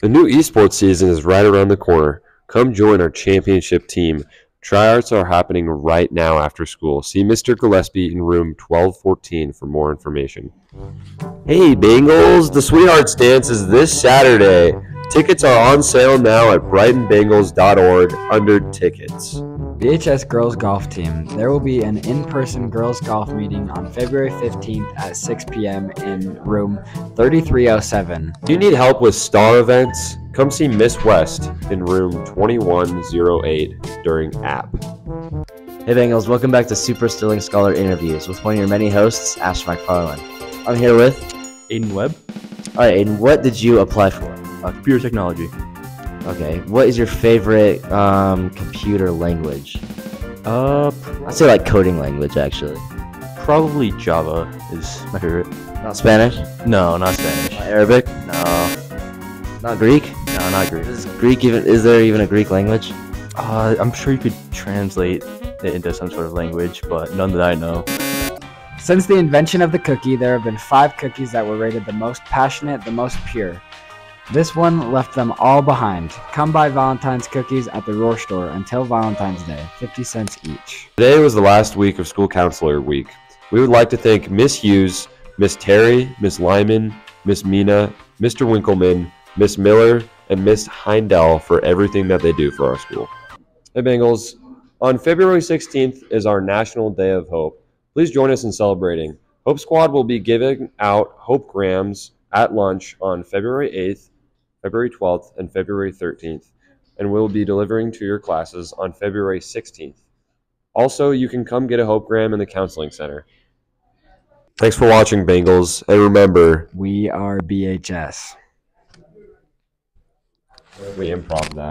The new esports season is right around the corner. Come join our championship team. Tryouts are happening right now after school. See Mr. Gillespie in room 1214 for more information. Hey, Bengals! The Sweethearts Dance is this Saturday. Tickets are on sale now at brightonbengals.org under tickets. BHS Girls Golf Team. There will be an in person girls golf meeting on February 15th at 6 p.m. in room 3307. Do you need help with star events? Come see Miss West in room 2108 during app. Hey Bengals, welcome back to Super Sterling Scholar Interviews with one of your many hosts, Ash McFarland. I'm here with. Aiden Webb, Alright, Aiden, what did you apply for? uh, computer technology. Okay, what is your favorite um, computer language? Uh, I'd say like coding language, actually. probably Java is my favorite. Not Spanish? No, not Spanish. Not Arabic? No, Not Greek? no, not Greek. Is Greek even? Is there even a Greek language? Uh, I'm sure you could translate it into some sort of language, but none that I know. Since the invention of the cookie, there have been five cookies that were rated the most passionate, the most pure. This one left them all behind. Come buy Valentine's cookies at the Roar store until Valentine's Day, 50 cents each. Today was the last week of School Counselor Week. We would like to thank Miss Hughes, Miss Terry, Miss Lyman, Miss Mina, Mr. Winkleman, Miss Miller, and Miss Heindel for everything that they do for our school. Hey Bengals, on February 16th is our National Day of Hope. Please join us in celebrating. Hope Squad will be giving out Hope Grams at lunch on February 8th, February 12th, and February 13th, and we'll be delivering to your classes on February 16th. Also, you can come get a Hope Gram in the Counseling Center. Thanks for watching, Bengals, and remember, We are BHS. we improv that.